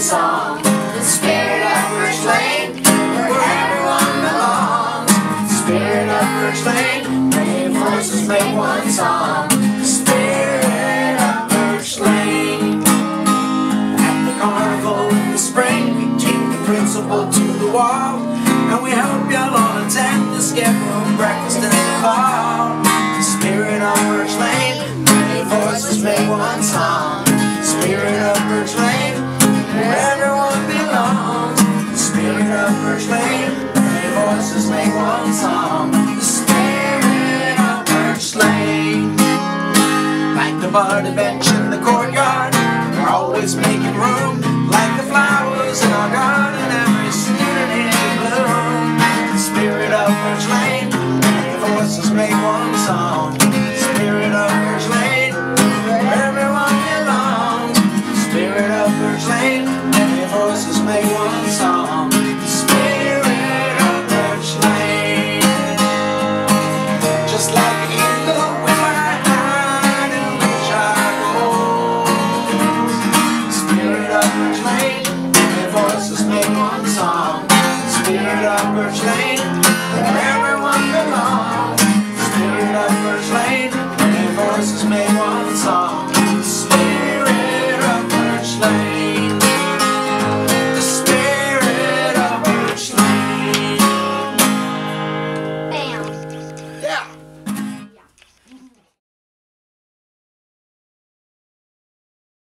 song, the spirit of Birch Lane, where everyone belongs. Spirit of Birch Lane, many voices make one song. Spirit of Lane. At the carnival in the spring, we the principal to the wall, and we hope you'll all attend the breakfast the. Spirit of Birch Lane, many voices make one song. One song. The Spirit of Birch Lane. Like the bench in the courtyard, we're always making room. Like the flowers in our garden, every student in bloom. The Spirit of Birch Lane. Many voices make one song. Spirit of Birch Lane. Where everyone belongs. Spirit of Birch Lane. let's one song. Spirit of Birch Lane, where everyone belongs. Spirit of Birch Lane, their voices make one song.